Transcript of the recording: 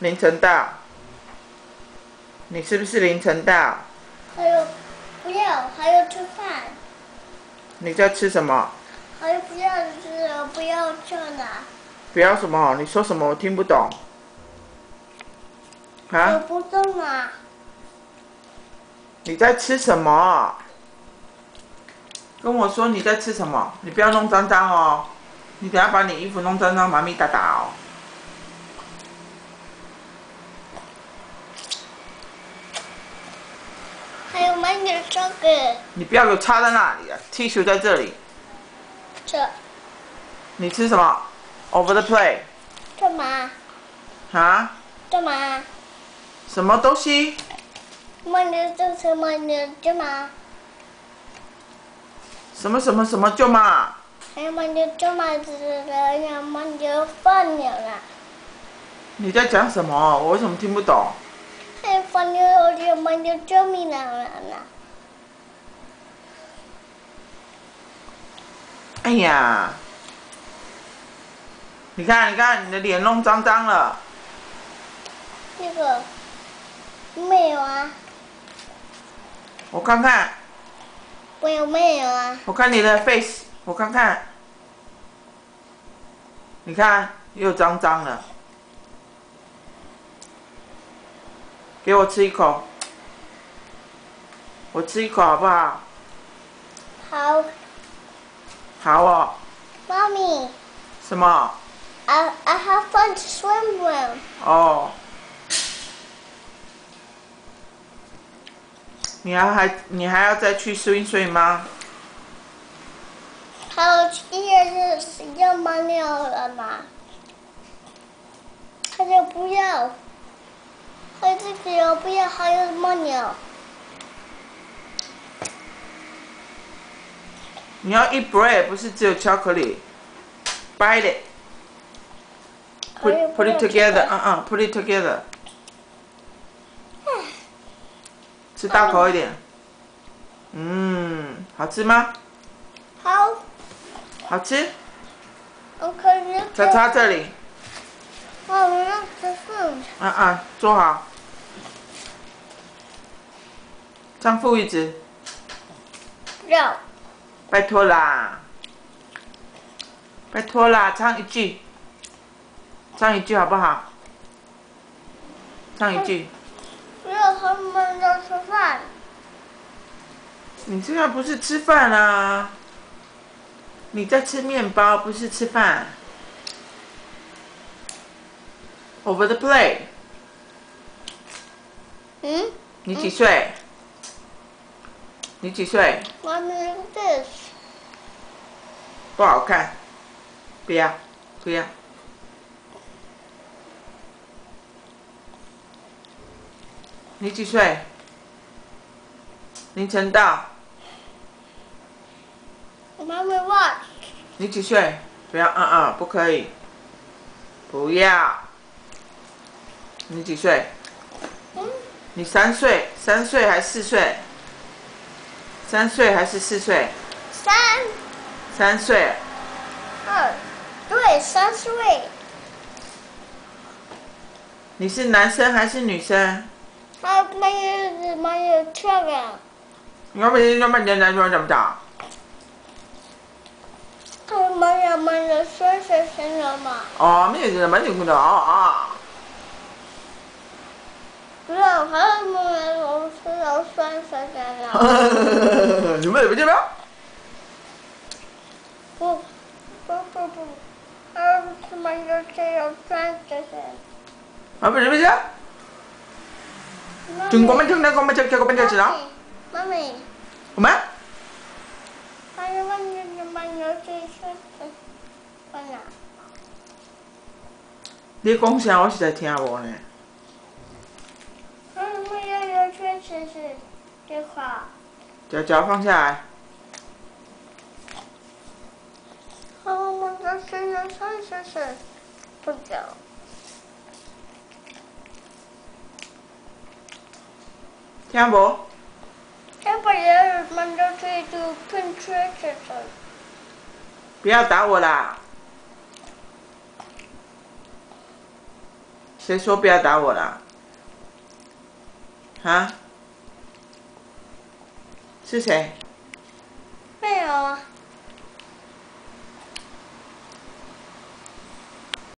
凌晨到，你是不是凌晨到？还有不要，还要吃饭，你在吃什么？还有不要吃，不要吃呢，不要什么？你说什么？我听不懂。啊我啊？不动啊，你在吃什么？跟我说你在吃什么？你不要弄脏脏哦。你等下把你衣服弄脏脏，妈咪打打哦。你不要给我插在那里啊！T 恤在这里。这你吃什么？Over the plate 干嘛？啊？干嘛？什么东西？买点这什么的干嘛？什么什么什么舅妈？还有买点这么子的，要买点饭了。你在讲什么？我为什么听不懂？还有饭了，我就买点这米了啦。哎呀！你看，你看，你的脸弄脏脏了。那个没有啊，我看看，我有没有啊？我看你的 face，我看看。你看，又脏脏了。给我吃一口，我吃一口好不好？好，好哦。妈咪什么？，I I have fun to swim with。哦。你还还你还要再去睡一睡吗？还有第二是要买了了吗？他就不要？还有这个要不要？还有什么鸟？你要 eat bread，不是只有巧克力。Bite it. Put put it together. 个嗯嗯，put it together. 吃大口一点。嗯，好吃吗？好，好吃。我可以。再插这里。好，我要吃饭。啊啊，坐好。唱副一直，不要。拜托啦。拜托啦，唱一句。唱一句好不好？唱一句。们要吃饭。你现在不是吃饭啊？你在吃面包，不是吃饭。Over the plate。嗯？你几岁？你几岁？妈咪，look at this。不好看。不要，不要。你几岁？凌晨到。妈咪，watch。你几岁？不要，嗯嗯，不可以。不要。你几岁？嗯？你三岁，三岁还是四岁？三岁还是四岁？三三岁。二，对，三岁。你是男生还是女生？还没有没有漂亮。你要不要要不然来说怎么着？他没有没有水水生了嘛？哦，没有没有吃到水水生了？你不知道？不不不不，还有什么有吃到水水生？啊，不是不是。中国们听那个们叫叫个们叫知道？妈咪，我们？还有没有什么有吃水水生了？你讲啥？我是在听无呢。还有没有有水水生的话？脚脚放下来。还有没有吃到水水生？不走。听不然我们就去就喷水水生。不要打我啦！谁说不要打我了？啊？是谁？没有啊。